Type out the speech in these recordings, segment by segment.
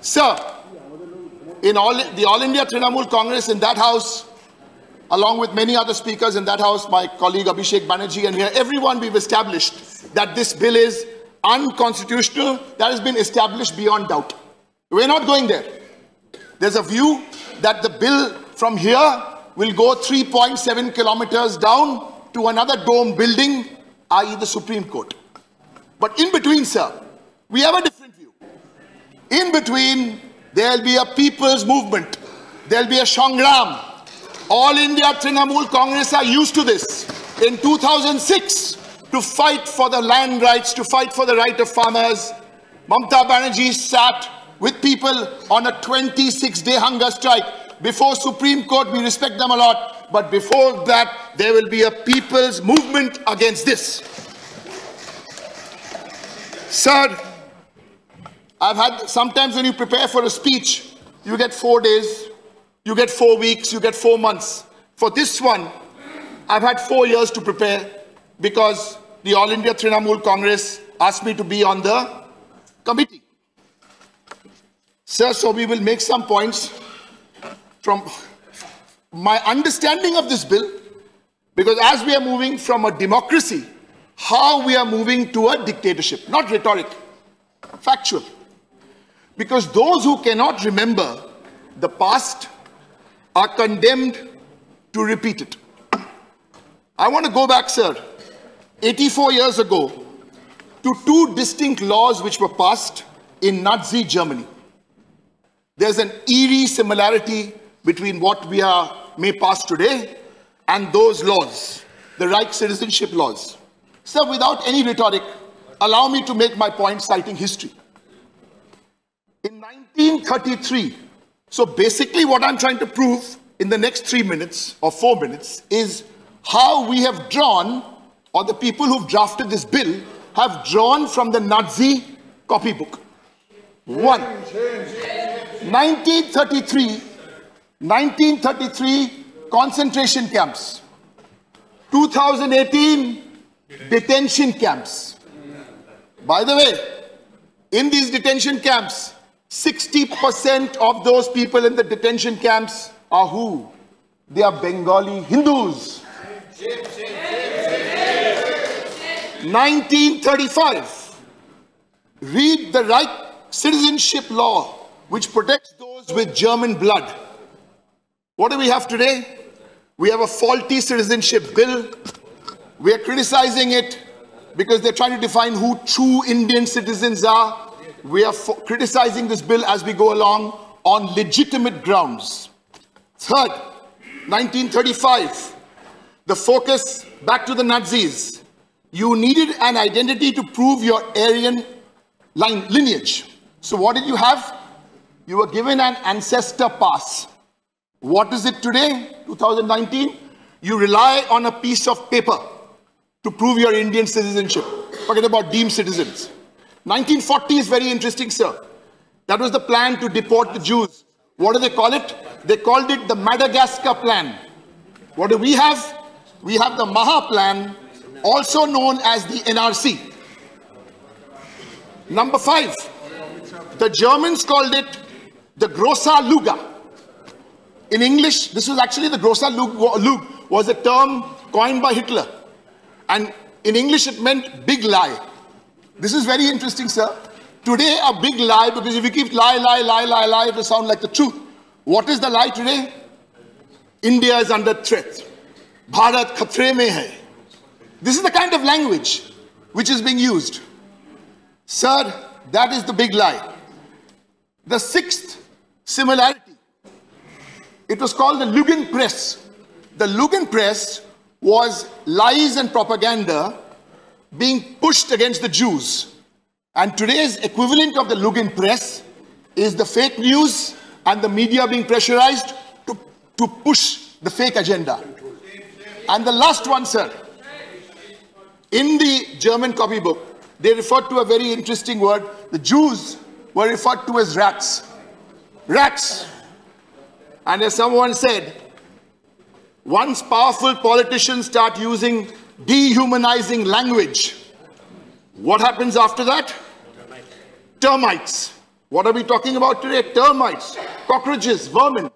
Sir, in all, the All India Trinamool Congress in that house, along with many other speakers in that house, my colleague Abhishek Banerjee and here, everyone we've established that this bill is unconstitutional. That has been established beyond doubt. We're not going there. There's a view that the bill from here will go 3.7 kilometers down to another dome building, i.e. the Supreme Court. But in between, sir, we have a different. In between, there'll be a people's movement. There'll be a Shangram. All India Trinamool Congress are used to this. In 2006, to fight for the land rights, to fight for the right of farmers, Mamta Banerjee sat with people on a 26-day hunger strike. Before Supreme Court, we respect them a lot. But before that, there will be a people's movement against this. Sir, I've had, sometimes when you prepare for a speech, you get four days, you get four weeks, you get four months. For this one, I've had four years to prepare because the All India Trinamool Congress asked me to be on the committee. Sir, so we will make some points from my understanding of this bill, because as we are moving from a democracy, how we are moving to a dictatorship, not rhetoric, factual. Because those who cannot remember the past are condemned to repeat it. I want to go back, sir, 84 years ago to two distinct laws which were passed in Nazi Germany. There's an eerie similarity between what we are may pass today and those laws, the Reich citizenship laws. So without any rhetoric, allow me to make my point citing history. In 1933, so basically what I'm trying to prove in the next three minutes or four minutes is how we have drawn, or the people who've drafted this bill have drawn from the Nazi copybook. One, 1933, 1933 concentration camps. 2018 detention camps. By the way, in these detention camps, 60% of those people in the detention camps are who? They are Bengali Hindus. 1935. Read the Reich citizenship law which protects those with German blood. What do we have today? We have a faulty citizenship bill. We are criticizing it because they're trying to define who true Indian citizens are. We are criticizing this bill as we go along on legitimate grounds. Third, 1935, the focus back to the Nazis. You needed an identity to prove your Aryan line, lineage. So what did you have? You were given an ancestor pass. What is it today, 2019? You rely on a piece of paper to prove your Indian citizenship. Forget about deemed citizens. 1940 is very interesting, sir. That was the plan to deport the Jews. What do they call it? They called it the Madagascar Plan. What do we have? We have the Maha Plan, also known as the NRC. Number five, the Germans called it the Große Lüge. In English, this was actually the Große Lüge was a term coined by Hitler. And in English, it meant big lie. This is very interesting, sir. Today, a big lie, because if you keep lie, lie, lie, lie, lie, it will sound like the truth. What is the lie today? India is under threat. Bharat khatre mein hai. This is the kind of language which is being used. Sir, that is the big lie. The sixth similarity, it was called the Lügenpresse. The Lügenpresse was lies and propaganda being pushed against the Jews. And today's equivalent of the Lügenpresse is the fake news and the media being pressurized to, to push the fake agenda. And the last one, sir, in the German copybook, they referred to a very interesting word. The Jews were referred to as rats. Rats. And as someone said, once powerful politicians start using dehumanizing language, what happens after that? Termites. What are we talking about today? Termites, cockroaches, vermin.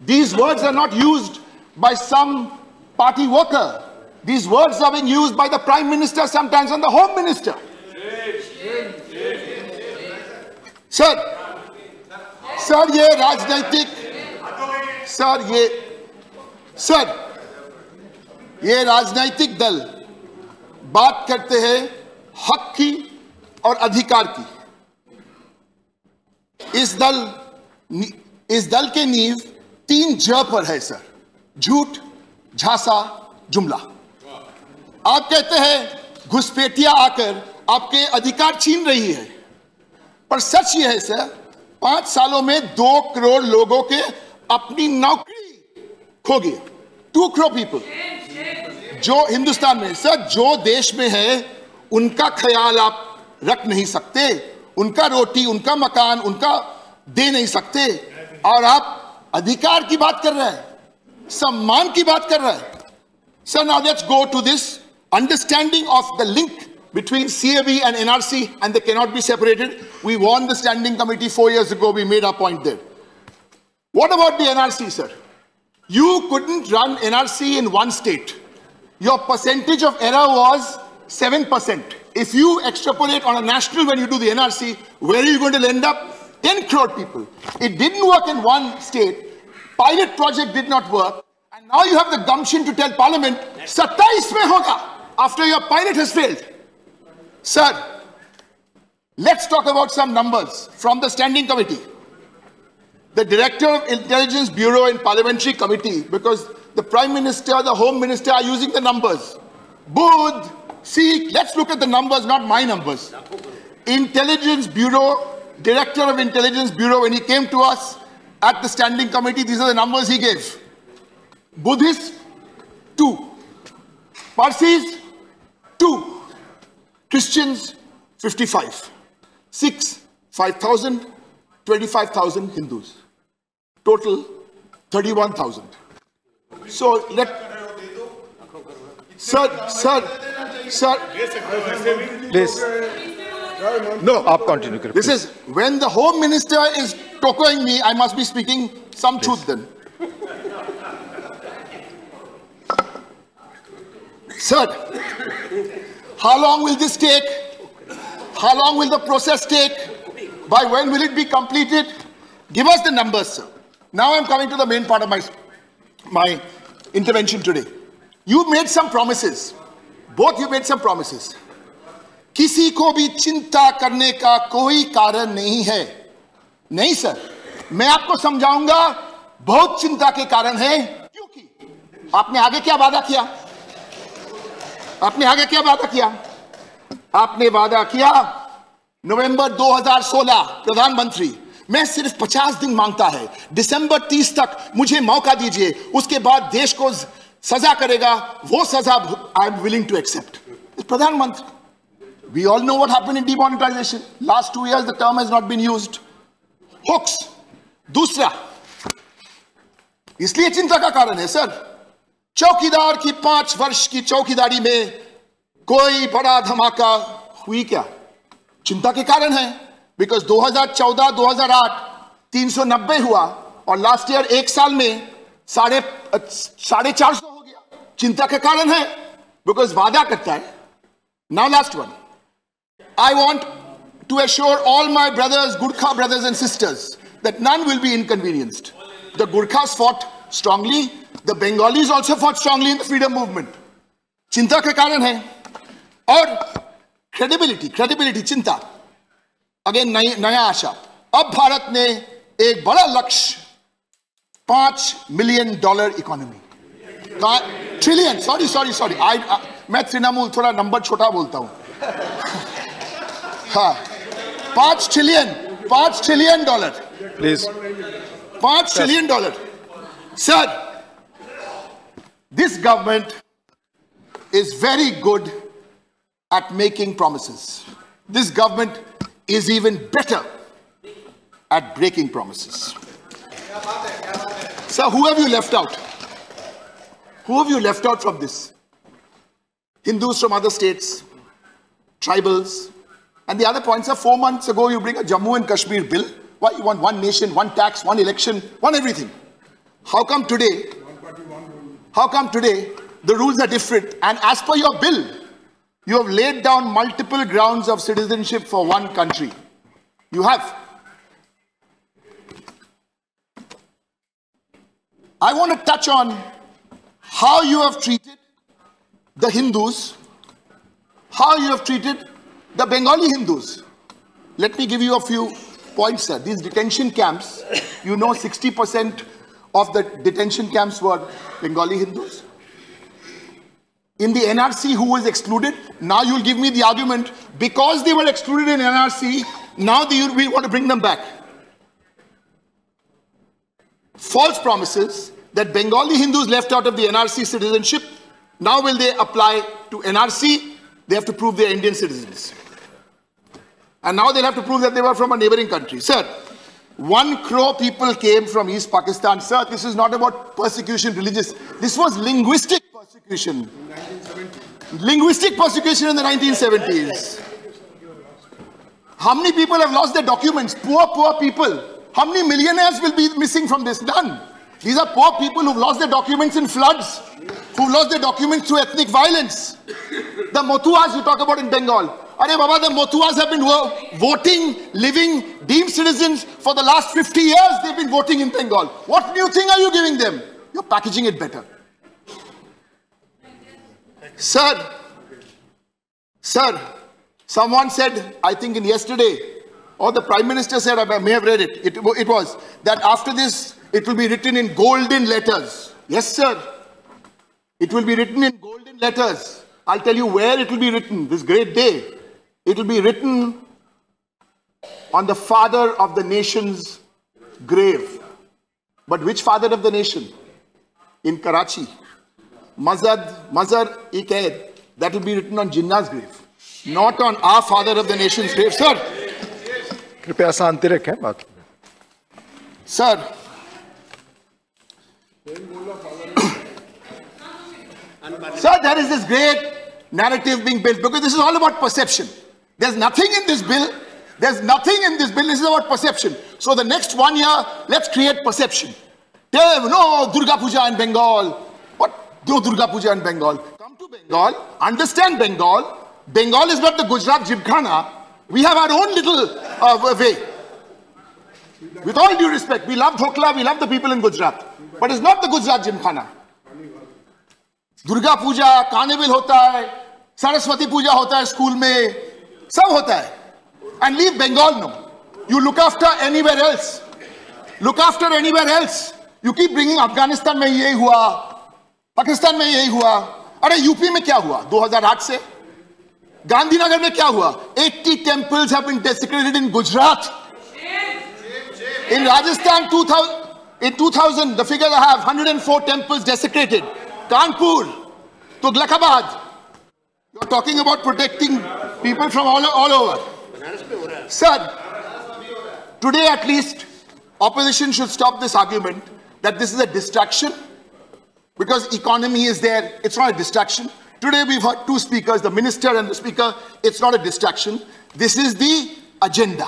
These words are not used by some party worker. These words are being used by the Prime Minister sometimes and the Home Minister. Sir sir ये राजनीतिक sir ये sir ये राजनीतिक दल बात करते हैं हक की और अधिकार की। इस दल इस दल के नींव तीन ज पर है, सर। झूठ, झांसा, जुमला। आप कहते हैं, घुसपैठिया आकर आपके अधिकार छीन रही है। पर सच यह है, सर, पाँच सालों में दो करोड़ लोगों के अपनी नौकरी खो गई। Two crore people. जो हिंदुस्तान में, सर, जो देश में है, उनका ख्याल आप रख नहीं सकते। उनका रोटी, उनका मकान, उनका दे नहीं सकते। और आप अधिकार की बात कर रहे हैं, सम्मान की बात कर रहे हैं। Sir now let's go to this understanding of the link between C and NRC and they not be separated we want the standing committee for years go be made a point there what about the NRC sir You couldn't run NRC in one state. Your percentage of error was 7%. If you extrapolate on a national when you do the NRC, where are you going to end up? 10 crore people. It didn't work in one state. Pilot project did not work. And now you have the gumption to tell parliament, 27 mein hoga, after your pilot has failed. Sir, let's talk about some numbers from the standing committee. The director of intelligence bureau in parliamentary committee, because the prime minister, the home minister are using the numbers. Budh, Sikh, let's look at the numbers, not my numbers. Intelligence bureau director of intelligence bureau, when he came to us at the standing committee, these are the numbers he gave. Buddhists, two. Parsis, two. Christians, 55. Sikhs, 5,000. 25,000 Hindus total 31,000. So let, sir, sir, sir, please. No, up continue. This is when the home minister is tokoing me, I must be speaking some please. truth then. Sir, how long will this take? How long will the process take? By when will it be completed? Give us the numbers, sir. Now I'm coming to the main part of my, my intervention today. You made some promises. Both you made some promises. किसी को भी चिंता करने का कोई कारण नहीं है नहीं सर मैं आपको समझाऊँगा बहुत चिंता के कारण है क्योंकि आपने आगे क्या वादा किया आपने आगे क्या वादा किया आपने वादा किया नवंबर 2016 प्रधानमंत्री मैं सिर्फ़ 50 दिन माँगता है दिसंबर 30 तक मुझे मौका दीजिए उसके बाद देश को सजा करेगा वो सजा I am willing to accept प्रधानमंत्री all know what happened in demonetization. Last two years, the term has not been used. Hooks. दूसरा इसलिए चिंता का कारण है सर चौकीदार की पाँच वर्ष की चौकीदारी में कोई बड़ा धमाका हुई क्या चिंता के कारण है बिकॉज़ 2014-2008 390 हुआ और लास्ट ईयर एक साल में साढ़े साढ़े चार हो गया। चिंता का कारण है बिकॉज़ वादा करता है। Now last one I want to assure all my brothers Gorkha brothers and sisters that none will be inconvenienced the Gorkhas fought strongly the Bengalis also fought strongly in freedom movement चिंता का कारण है और credibility credibility चिंता। Again नया आशा। अब भारत ने एक बड़ा लक्ष्य पाँच million dollar economy. Trillion sorry sorry sorry I मैं तृणमूल थोड़ा नंबर छोटा बोलता हूँ। हाँ। पाँच ट्रिलियन पाँच ट्रिलियन डॉलर। प्लीज़ पाँच trillion dollar. Sir this government is very good at making promises. This government is even better at breaking promises. Sir, who have you left out? Who have you left out from this? Hindus from other states, tribals, and the other points are four months ago, you bring a Jammu and Kashmir bill Why you want one nation, one tax, one election, one everything? How come today? How come today the rules are different? And as per your bill, you have laid down multiple grounds of citizenship for one country. You have. I want to touch on how you have treated the Hindus, how you have treated the Bengali Hindus. Let me give you a few points, sir. These detention camps, you know 60% of the detention camps were Bengali Hindus. In the NRC, who was excluded? Now you'll give me the argument, because they were excluded in NRC, now we want to bring them back. False promises that Bengali Hindus left out of the NRC citizenship, now will they apply to NRC? They have to prove they are Indian citizens. And now they'll have to prove that they were from a neighboring country. Sir, one crore people came from East Pakistan. Sir, this is not about persecution religious. This was linguistic persecution. Linguistic persecution in the 1970s. How many people have lost their documents? Poor, poor people. How many millionaires will be missing from this? None. These are poor people who've lost their documents in floods, who've lost their documents through ethnic violence. The Matuas you talk about in Bengal. Are Baba, the Matuas have been voting, living, deemed citizens for the last 50 years. They've been voting in Bengal. What new thing are you giving them? You're packaging it better. Sir, sir, someone said, I think in yesterday, or the Prime Minister said, I may have read it, it, it was that after this, it will be written in golden letters. Yes, sir. It will be written in golden letters. I'll tell you where it will be written this great day. It will be written on the father of the nation's grave. But which father of the nation? In Karachi. Mazad, Mazar-e-Quaid, that will be written on Jinnah's grave, not on our father of the nation's grave. Sir, कृपया शांति रखें बात Sir, there is this great narrative being built because this is all about perception. There's nothing in this bill. There's nothing in this bill. This is about perception. So the next one year, let's create perception. There, no Durga Puja in Bengal. do Durga Puja in Bengal. Come to Bengal, understand Bengal. Bengal is not the Gujarat Jibkhana. We have our own little uh, way. With all due respect, we love Dhokla, we love the people in Gujarat. But it's not the Gujarat Jimkhana. Durga Puja, Carnival hota hai, Saraswati Puja hota hai, school mein, sab hota hai. And leave Bengal no. You look after anywhere else. Look after anywhere else. You keep bringing Afghanistan mein ये hua, Pakistan में यही हुआ अरे UP में क्या हुआ 2008 से गांधीनगर में क्या हुआ 80 temples have been desecrated in Gujarat. In Rajasthan 2000 in 2000 the figures I have 104 temples desecrated. Kanpur, Tughlakabad. You're talking about protecting people from all, all over. Sir, today at least, opposition should stop this argument that this is a distraction because economy is there. It's not a distraction. Today we've heard two speakers, the minister and the speaker. It's not a distraction. This is the agenda.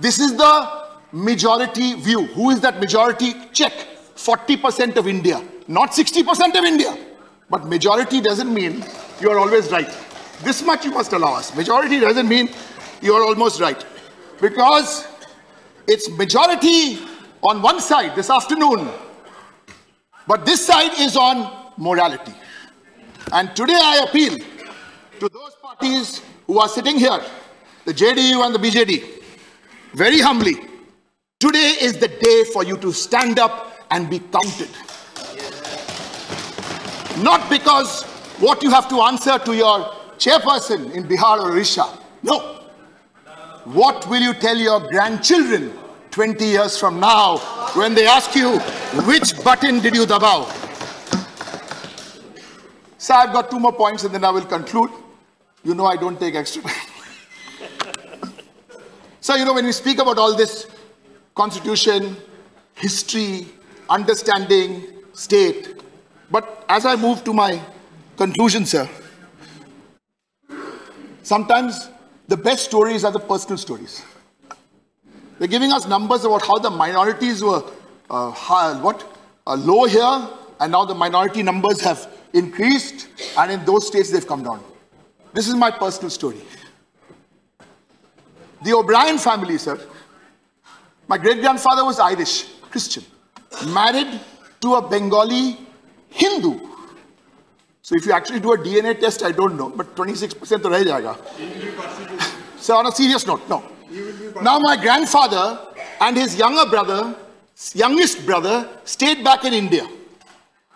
This is the majority view. Who is that majority? Check. 40% of India. Not 60% of India. But majority doesn't mean you are always right. This much you must allow us. Majority doesn't mean you are almost right. Because it's majority on one side this afternoon, but this side is on morality. And today I appeal to those parties who are sitting here, the JDU and the BJD, very humbly, today is the day for you to stand up and be counted. Not because what you have to answer to your chairperson in Bihar or Orissa. No. What will you tell your grandchildren 20 years from now when they ask you, which button did you dabao? So I've got two more points and then I will conclude. You know I don't take extra so, you know, when we speak about all this constitution, history, understanding, state, but as I move to my conclusion, sir, sometimes the best stories are the personal stories. They're giving us numbers about how the minorities were uh, high, what uh, low here, and now the minority numbers have increased, and in those states they've come down. This is my personal story. The O'Brien family, sir. My great grandfather was Irish, Christian, married to a Bengali Hindu. So if you actually do a DNA test, I don't know, but 26% to jayega. So on a serious note, no. Now my grandfather and his younger brother, youngest brother, stayed back in India.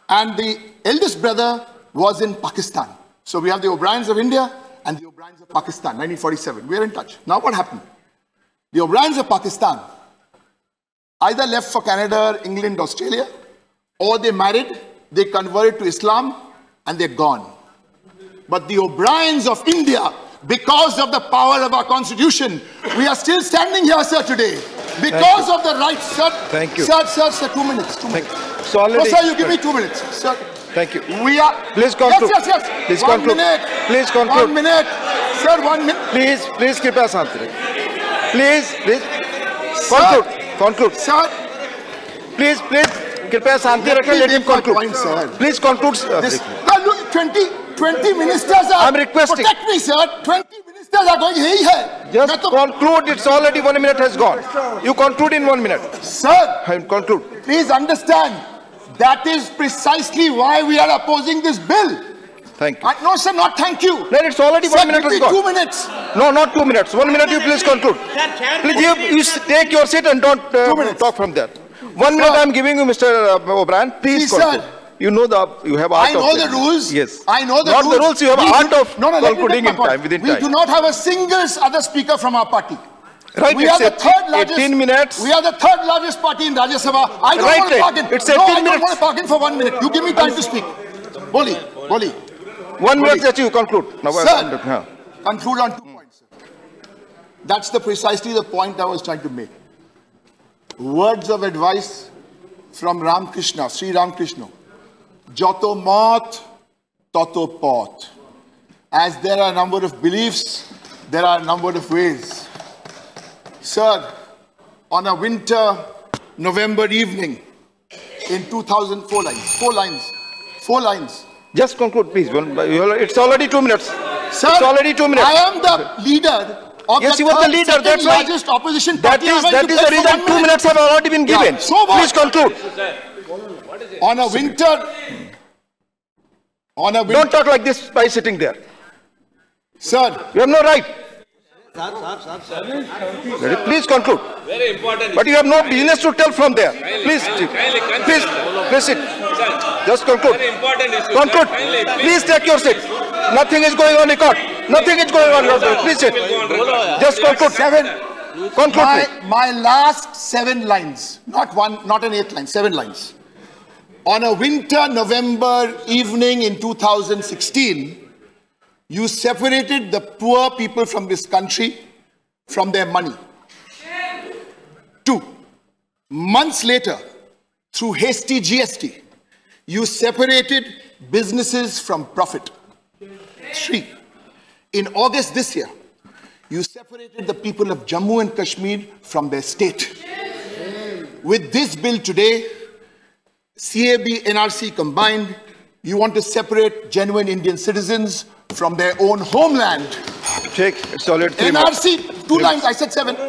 And the eldest brother was in Pakistan. So we have the O'Briens of India and the O'Briens of Pakistan, 1947. We are in touch. Now what happened? The O'Briens of Pakistan either left for Canada, England, Australia, or they married, they converted to Islam, and they're gone. But the O'Briens of India, because of the power of our constitution, we are still standing here, sir, today. Because of the rights, sir. Thank you. Sir, sir, sir, two minutes. Two minutes. So already- No, sir, you give me two minutes. Sir. Thank you. We are. Please conclude. Yes, yes, yes. Please one conclude. minute. Please conclude. One minute. Sir, one minute. Please, please कृपया शांत रहिए. Please, please. Conclude. Conclude. Sir, Please, please. कृपया शांति Let रखें. me Let him make my conclude. point, sir. Please conclude. uh, this, briefly. now look, 20, 20 ministers are. I'm requesting. Protect me, sir. 20 ministers are going. Hey, hey. Just conclude. It's already one minute has gone. You conclude in one minute. Sir. I conclude. Please understand. That is precisely why we are opposing this bill. Thank you. Uh, no, sir, not thank you. No, it's already sir, one minute has gone. two minutes. No, not two minutes. One minute, you please conclude. Please, you, you take your seat and don't uh, talk from there. One sir. minute I'm giving you, Mr. Uh, O'Brien. Please, please conclude. Sir. You know the you have art I know the rules. Yes. I know the not rules. the rules. You have We art do- of no, no, let me concluding make in point. time within we time. do not have a single other speaker from our party. Right, we are the third largest. 18 minutes. We are the third largest party in Rajya Sabha. I don't Right, want to right. bargain. It's no, 18 I don't want to bargain for one minute. You give me time to speak. Boli, Boli. One minute that you conclude. Now, Sir, conclude on two points. sir. That's the precisely the point I was trying to make. Words of advice from Ram Krishna, Sri Ram Joto mot, toto pot. As there are a number of beliefs, there are a number of ways. Sir, on a winter November evening in 2004 lines, four lines, four lines. Just conclude, please. One, you are- it's already two minutes. Sir, it's already two minutes. I am the leader of Yes, the, you are the leader, that's why- largest opposition That is that is the reason two minutes have already been Yeah, given. so? Please conclude. On a winter, on a winter, Don't talk like this by sitting there. sir, You have no right. Ready? Please conclude. Very important. But you have no business to tell from there. Please, kindly, kindly please, please sit. Sir, Just conclude. very important issue. sir. Conclude. Kindly, Please take your seat. Nothing is going on record. Nothing is going on record. Please sit. Will go on record. Just conclude. seven. Conclude, My, my last seven lines, not one, not an eighth line, seven lines. On a winter November evening in 2016, you separated the poor people from this country from their money. Two, months later, through hasty GST, you separated businesses from profit. Three, in August this year, you separated the people of Jammu and Kashmir from their state. With this bill today, CAB, NRC combined, you want to separate genuine Indian citizens from their own homeland. Take, it's already three. NRC, two lines, I said seven. you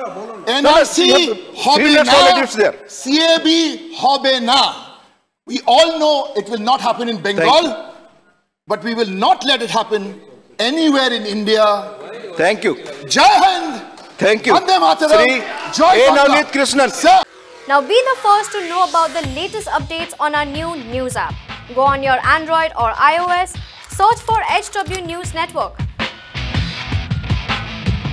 NRC, have- three minutes already it's there. CAB, hobe na. We all know it will not happen in. Bengal, but we will not let it happen anywhere in India. Thank you. Jai Hind! Thank you. Vande Mataram! Sri Joy A. Banga! Navaneethakrishnan. Sir, Now be the first to know about the latest updates on our new news app. Go on your Android or iOS, search for HW News Network.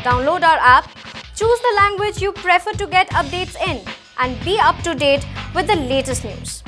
Download our app, choose the language you prefer to get updates in, and be up to date with the latest news.